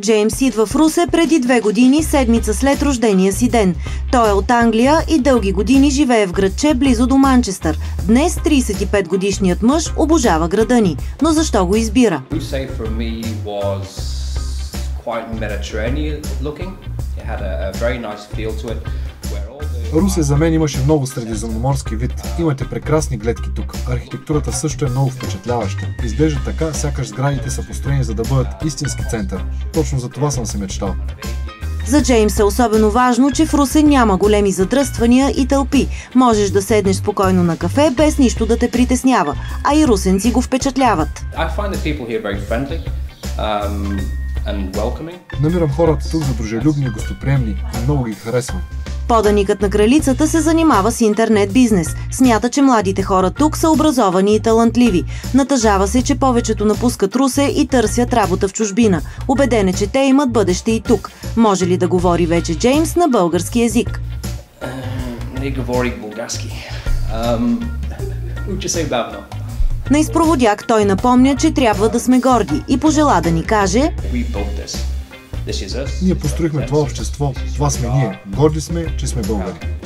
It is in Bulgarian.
Джеймс идва в Русе преди две години, седмица след рождения си ден. Той е от Англия и дълги години живее в градче близо до Манчестър. Днес 35-годишният мъж обожава града ни. Но защо го избира? Quite Mediterranean looking. It had a, a very nice feel to it. Русе за мен имаше много средиземноморски вид. Имате прекрасни гледки тук. Архитектурата също е много впечатляваща. Изглежда така, сякаш сградите са построени за да бъдат истински център. Точно за това съм се мечтал. За Джеймс е особено важно, че в Русе няма големи задръствания и тълпи. Можеш да седнеш спокойно на кафе, без нищо да те притеснява. А и русенци го впечатляват. Um. Намирам хората тук за дружелюбни и гостоприемни и много ги харесвам. Поданикът на кралицата се занимава с интернет бизнес. Смята, че младите хора тук са образовани и талантливи. Натъжава се, че повечето напускат Русе и търсят работа в чужбина. Убеден е, че те имат бъдеще и тук. Може ли да говори вече Джеймс на български язик? Не говори български. Um, Уча се бавно. На изпроводяк той напомня, че трябва да сме горди и пожела да ни каже We Ние построихме това общество. Това сме ние. Горди сме, че сме българи.